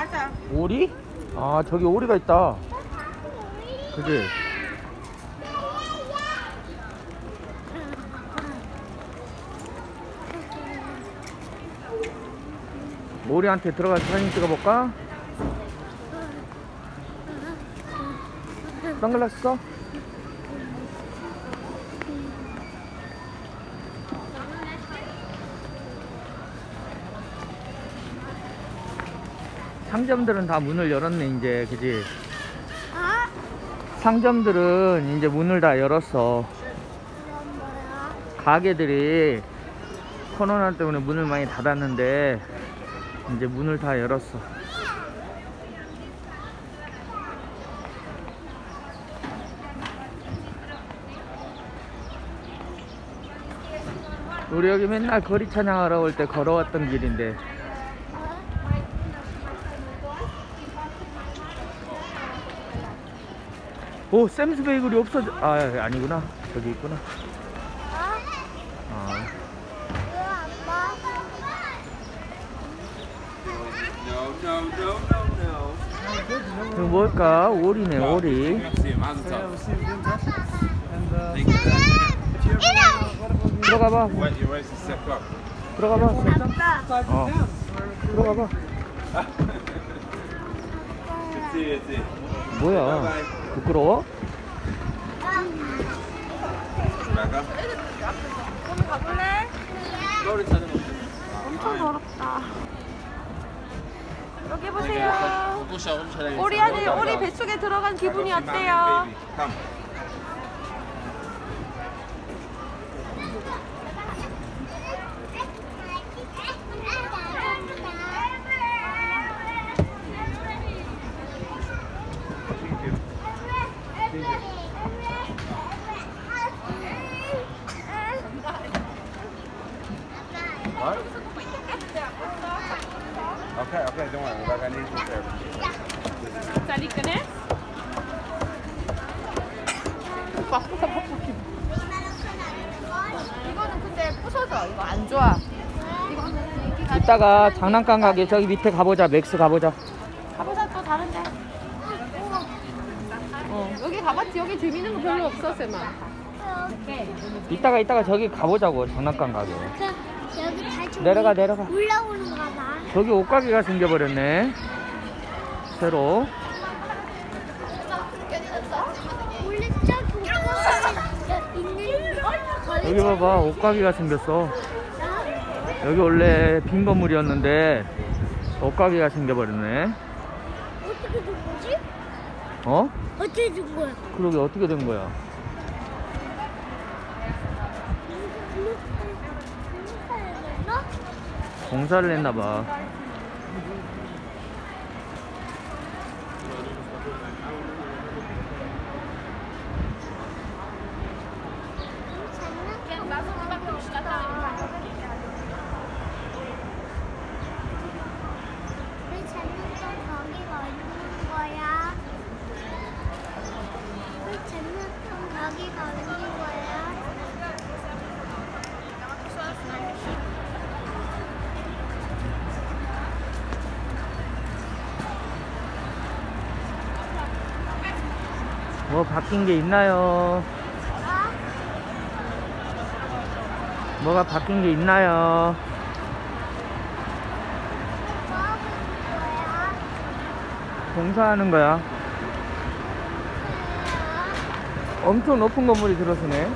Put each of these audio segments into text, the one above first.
맞아. 오리? 아 저기 오리가 있다 그지? 오리한테 들어가서 사진 찍어볼까? 선글라스 써? 상점들은 다 문을 열었네 이제 그지? 아? 상점들은 이제 문을 다 열었어? 가게들이 코로나 때문에 문을 많이 닫았는데 이제 문을 다 열었어 우리 여기 맨날 거리 찬양하러 올 때 걸어왔던 길인데 오 샘스 베이글이 없어져 아 아니구나 저기 있구나 아? 아. 이거 뭘까? 오리네 오리 들어가봐. 들어가봐. 어 들어가봐. 뭐야 부끄러워? Up. 그럼 가볼래? 엄청 더럽다. 여기 보세요. 오리 안에 오리 뱃속에 들어간 기분이 어때요? What? Okay, okay, don't worry. Like I need some therapy. 잘 이끄네? 이거는 근데 부서져. 이거 안 좋아. 이따가 장난감 가게 저기 밑에 가보자 맥스 가보자 가보자 또 다른데. 어, 여기 가봤지. 여기 재밌는 거 별로 없어, 쌤아. 이따가 이따가 저기 가보자고 장난감 가게 내려가 내려가 올라오는가 봐. 저기 옷가게가 생겨버렸네 새로 원래 저기 올라오는 있는 여기 봐봐 옷가게가 생겼어 여기 원래 빈 건물이었는데 옷가게가 생겨버렸네 어떻게 된 거지? 어? 어떻게 된 거야? 그러게 어떻게 된 거야 공사를 했나봐 우리 장난감 거기가 있는 거야? 우리 장난감 거기가 있는 거야? 뭐 바뀐 게 있나요? 뭐가 바뀐 게 있나요? 공사하는 거야. 엄청 높은 건물이 들어서네. 어?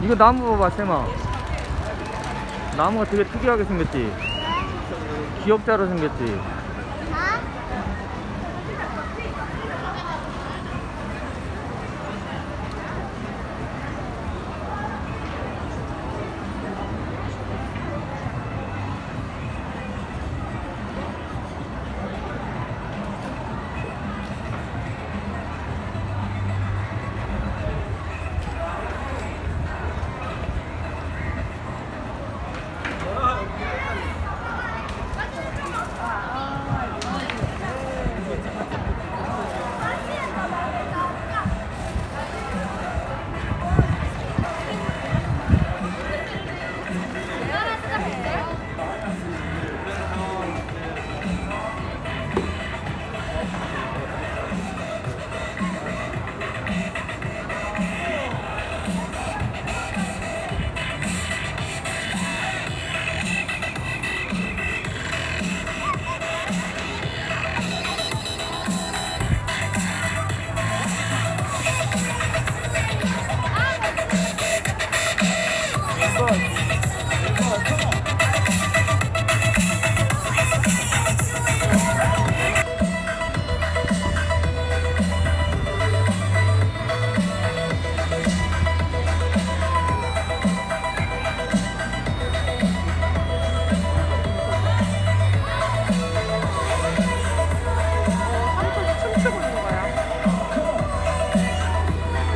이거 나무 봐봐, 쌤아. 나무가 되게 특이하게 생겼지? 왜? 기역자로 생겼지?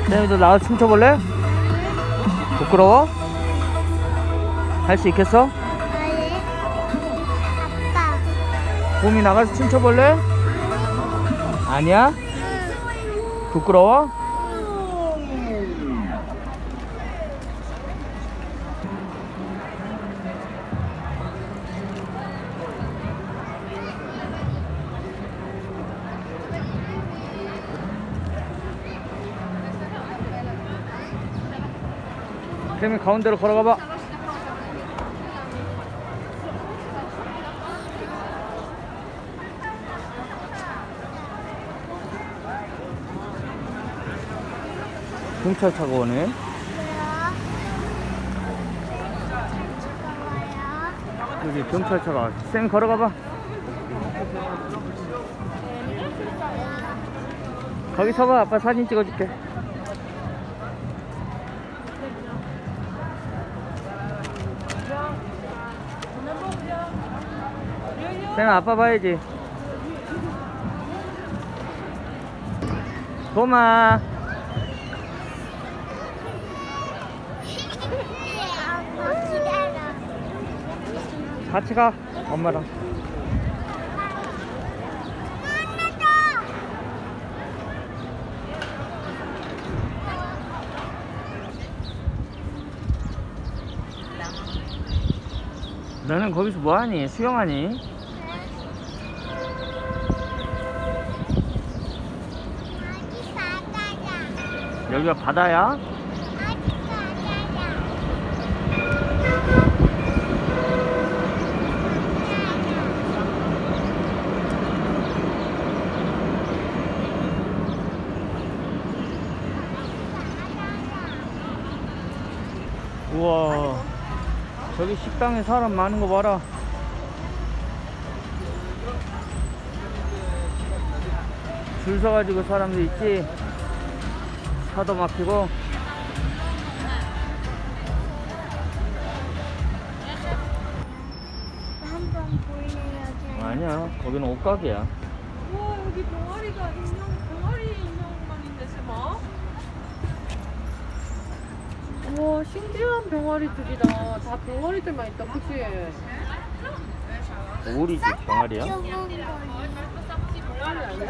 쌤이도 나와서 춤춰볼래? 부끄러워? 할 수 있겠어? 아빠. 봄이 나가서 춤춰볼래? 아니야? 부끄러워? 쌤이 가운데로 걸어가봐 경찰차가 오네 왜요? 왜요? 여기 경찰차가 쌤이 걸어가봐 거기 서봐 아빠 사진 찍어줄게 쌤 아빠 봐야지 도마. 같이 가 엄마랑 너는 거기서 뭐하니? 수영하니? 아기 바다야. 여기가 바다야? 우와. 저기 식당에 사람 많은 거 봐라. 줄 서가지고 사람들 있지 차도 막히고 한번 저희? 아니야 거기는 옷가게야 와 여기 병아리가 인형 병아리 인형만 있네 쌤아. 와 신기한 병아리들이다. 다 병아리들만 있다, 그치? 오리지 병아리야? 병아리 아니야?